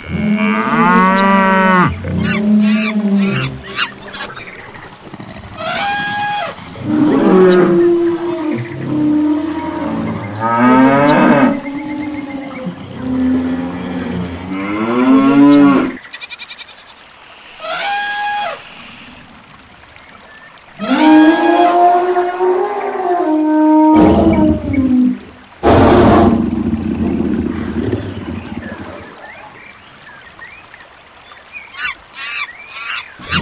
Thank you.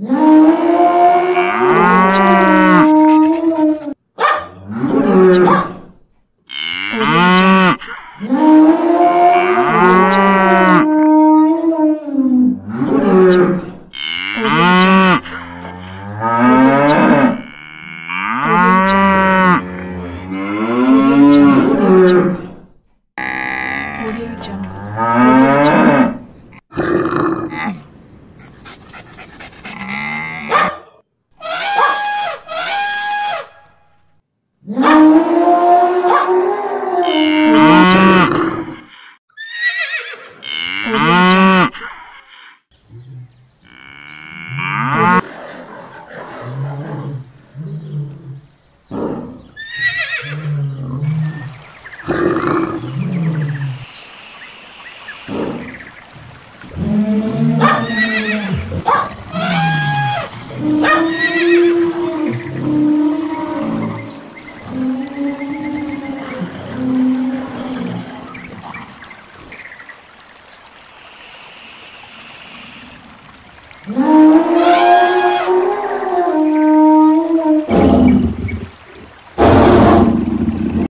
Audio Ah!